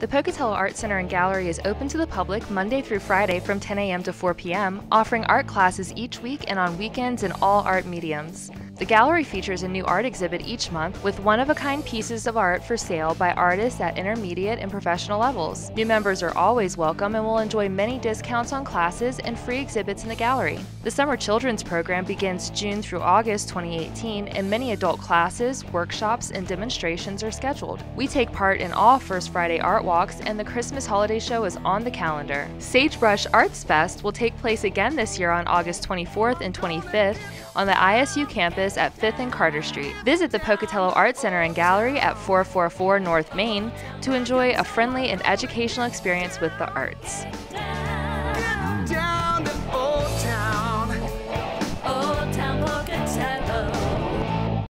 The Pocatello Art Center and Gallery is open to the public Monday through Friday from 10 a.m. to 4 p.m., offering art classes each week and on weekends in all art mediums. The gallery features a new art exhibit each month with one of a kind pieces of art for sale by artists at intermediate and professional levels. New members are always welcome and will enjoy many discounts on classes and free exhibits in the gallery. The Summer Children's Program begins June through August 2018, and many adult classes, workshops, and demonstrations are scheduled. We take part in all First Friday art walks, and the Christmas holiday show is on the calendar. Sagebrush Arts Fest will take place again this year on August 24th and 25th on the ISU campus at 5th and Carter Street. Visit the Pocatello Art Center and Gallery at 444 North Main to enjoy a friendly and educational experience with the arts.